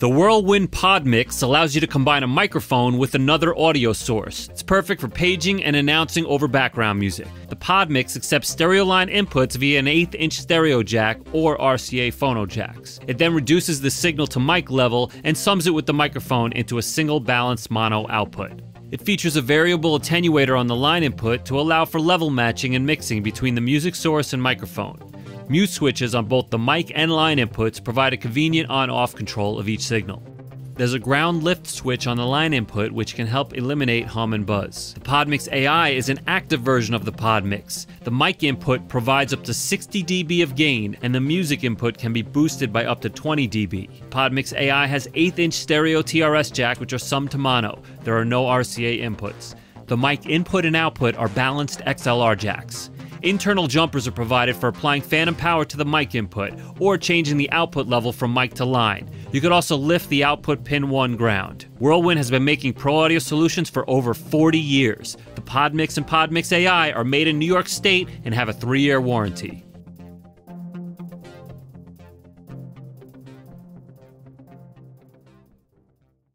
The Whirlwind Pod Mix allows you to combine a microphone with another audio source. It's perfect for paging and announcing over background music. The Pod Mix accepts stereo line inputs via an eighth inch stereo jack or RCA phono jacks. It then reduces the signal to mic level and sums it with the microphone into a single balanced mono output. It features a variable attenuator on the line input to allow for level matching and mixing between the music source and microphone. Mute switches on both the mic and line inputs provide a convenient on off control of each signal. There's a ground lift switch on the line input which can help eliminate hum and buzz. The PodMix AI is an active version of the PodMix. The mic input provides up to 60 dB of gain, and the music input can be boosted by up to 20 dB. PodMix AI has 8th inch stereo TRS jack which are summed to mono. There are no RCA inputs. The mic input and output are balanced XLR jacks. Internal jumpers are provided for applying phantom power to the mic input or changing the output level from mic to line. You could also lift the output pin 1 ground. Whirlwind has been making pro audio solutions for over 40 years. The PodMix and PodMix AI are made in New York State and have a 3 year warranty.